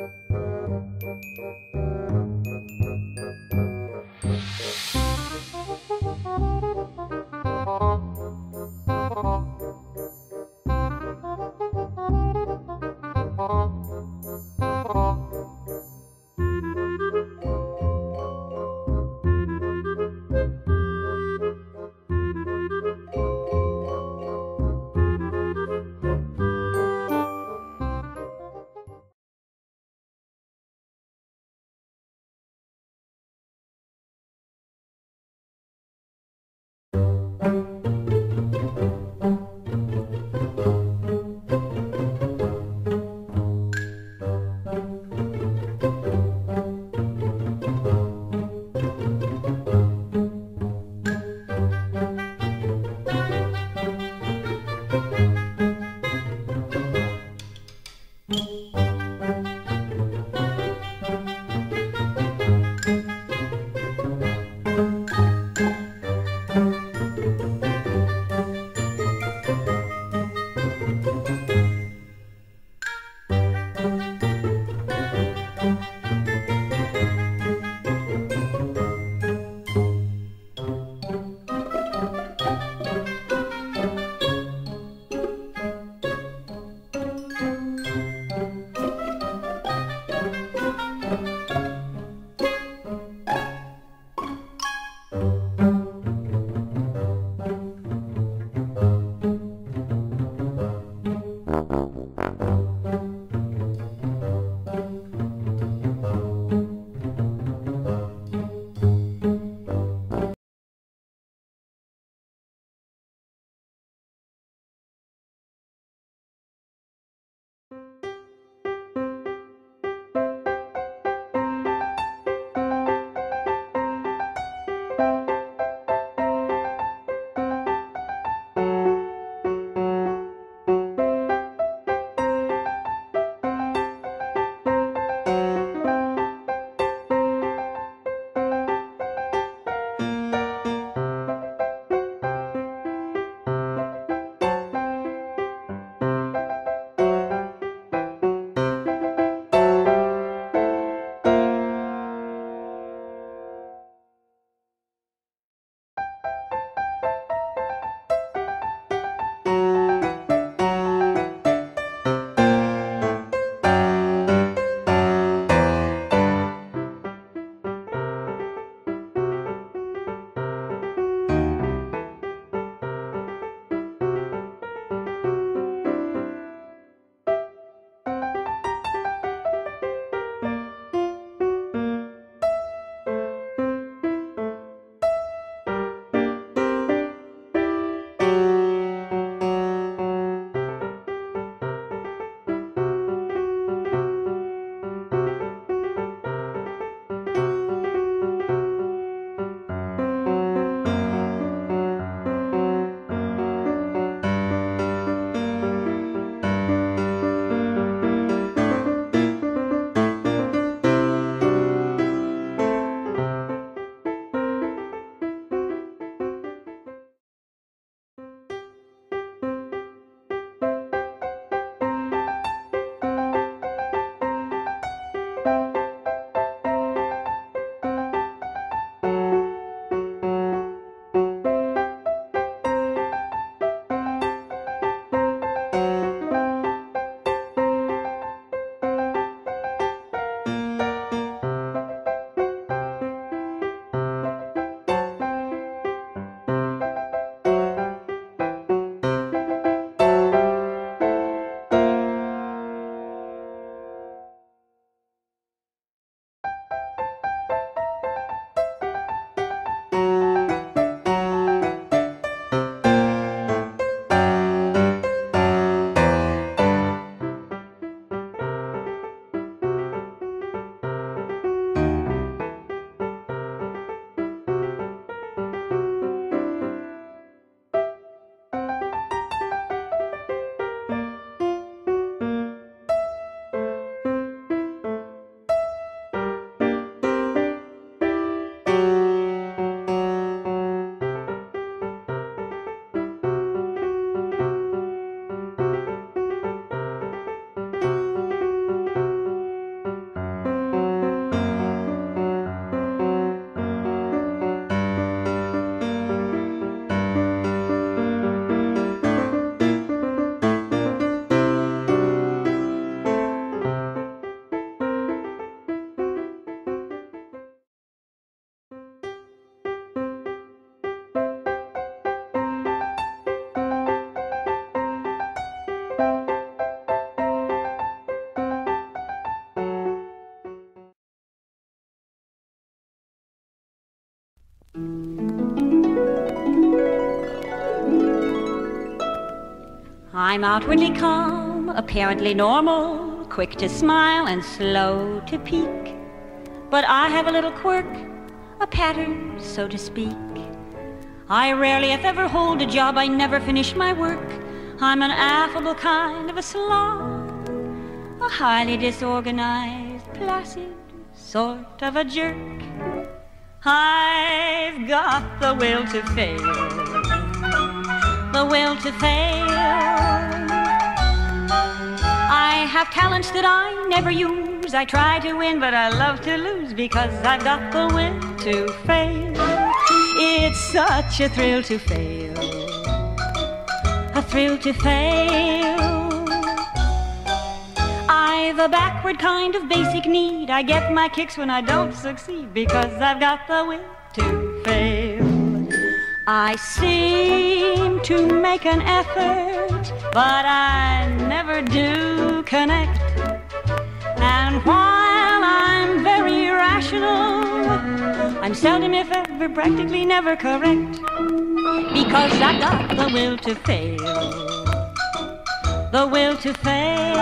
Thank you. I'm outwardly calm, apparently normal, quick to smile and slow to peak. But I have a little quirk, a pattern, so to speak. I rarely, if ever, hold a job, I never finish my work. I'm an affable kind of a slob, a highly disorganized, placid sort of a jerk. I've got the will to fail, the will to fail. Have talents that I never use. I try to win, but I love to lose because I've got the will to fail. It's such a thrill to fail, a thrill to fail. I've a backward kind of basic need. I get my kicks when I don't succeed because I've got the will to fail. I seem to make an effort, but I never do connect. And while I'm very rational, I'm seldom, if ever, practically never correct. Because I've got the will to fail. The will to fail.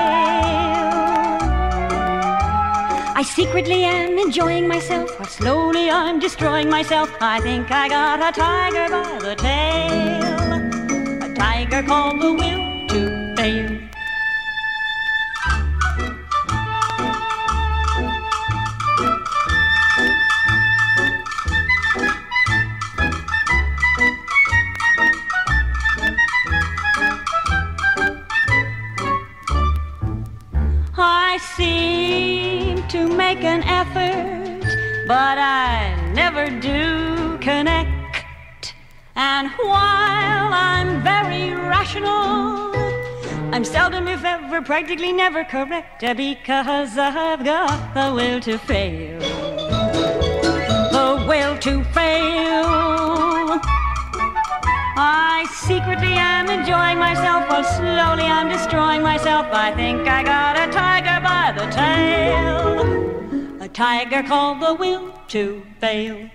I secretly am enjoying myself, while slowly I'm destroying myself. I think I got a tiger by the tail. A tiger called the will make an effort, but I never do connect. And while I'm very rational, I'm seldom, if ever, practically never correct uh, because I've got the will to fail. The will to fail. I secretly am enjoying myself while slowly I'm destroying myself. I think I got a tiger by the tail. A tiger called the will to fail.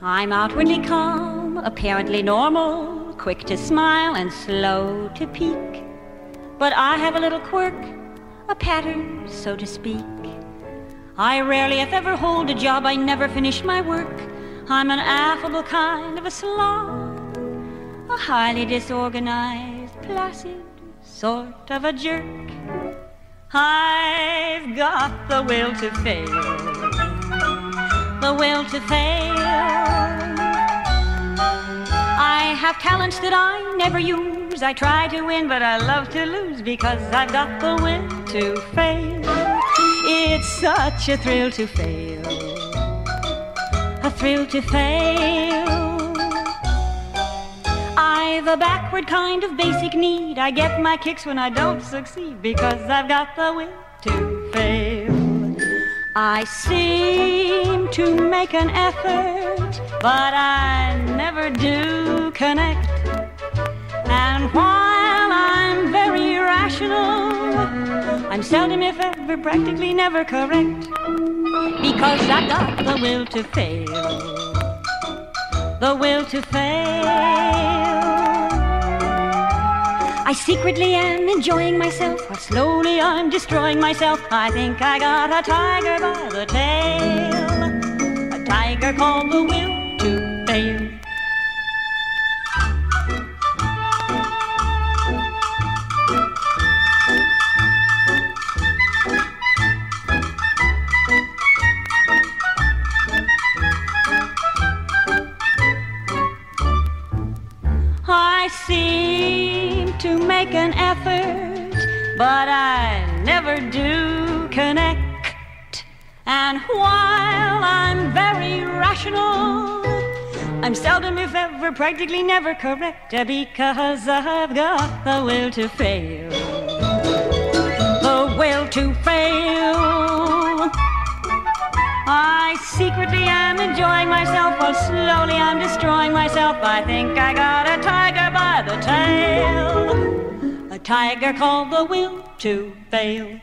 I'm outwardly calm, apparently normal, quick to smile and slow to peak. But I have a little quirk, a pattern, so to speak. I rarely, if ever, hold a job, I never finish my work. I'm an affable kind of a slob, a highly disorganized, placid sort of a jerk. I've got the will to fail, the will to fail. I have talents that I never use. I try to win, but I love to lose because I've got the will to fail. It's such a thrill to fail, a thrill to fail. I've a backward kind of basic need. I get my kicks when I don't succeed because I've got the will to fail. I seem to make an effort, but I never do connect. And while I'm very rational, I'm seldom, if ever, practically never correct. Because I've got the will to fail. The will to fail. I secretly am enjoying myself, while slowly I'm destroying myself. I think I got a tiger by the tail. A tiger called the will make an effort, but I never do connect. And while I'm very rational, I'm seldom, if ever, practically never correct uh, because I've got the will to fail. The will to fail. I secretly am enjoying myself while slowly I'm destroying myself. I think I got a tiger called the will to fail.